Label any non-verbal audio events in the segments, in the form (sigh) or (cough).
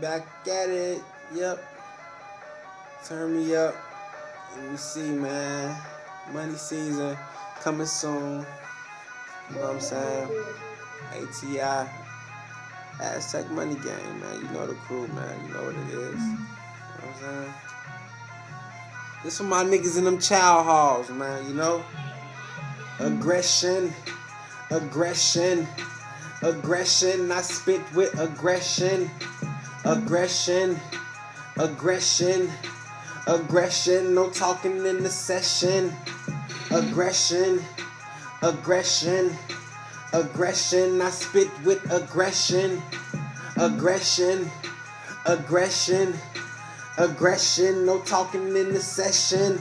back at it. Yep. Turn me up. Let me see, man. Money season coming soon. You know what I'm saying? ATI. Aztec Money Game, man. You know the crew, man. You know what it is. You know what I'm saying? This for my niggas in them chow halls, man. You know? Aggression. Aggression. Aggression. I spit with aggression. Aggression. Aggression. Aggression. No talking in the session. Aggression. Aggression. Aggression. I spit with aggression. Aggression. Aggression. Aggression. No talking in the session.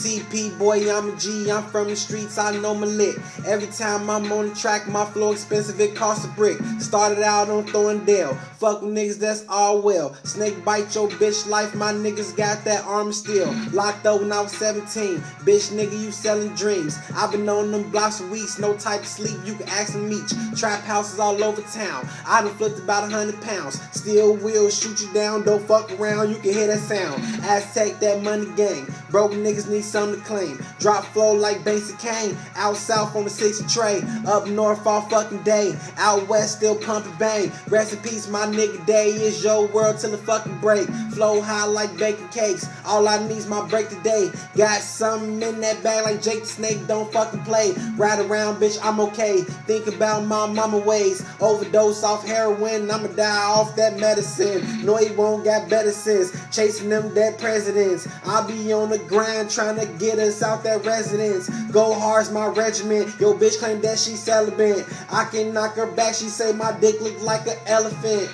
TP boy, I'm a G, I'm from the streets, I know my lit. Every time I'm on the track, my flow expensive, it costs a brick. Started out on Thorndale, fuck niggas, that's all well. Snake bite your bitch life, my niggas got that armor steel. Locked up when I was 17, bitch nigga, you selling dreams. I've been on them blocks for weeks, no type of sleep, you can ask them each. Trap houses all over town, I done flipped about a hundred pounds. Still will shoot you down, don't fuck around, you can hear that sound. Aztec that money gang, broke niggas need something to claim. Drop flow like basic Kane. Out south on the 60 tray. Up north all fucking day. Out west still pumping bang. Rest in peace, my nigga day is your world till the fucking break. Flow high like baking cakes. All I need's my break today. Got something in that bag like Jake the Snake. Don't fucking play. Ride around, bitch, I'm okay. Think about my mama ways. Overdose off heroin. I'ma die off that medicine. No, he won't got better sense. Chasing them dead presidents. I'll be on the grind trying to get us out that residence. Go hard's my regiment. Yo, bitch claim that she celibate. I can knock her back. She say my dick look like an elephant.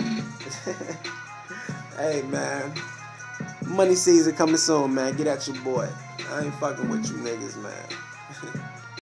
(laughs) hey, man. Money season coming soon, man. Get at your boy. I ain't fucking with you niggas, man. (laughs)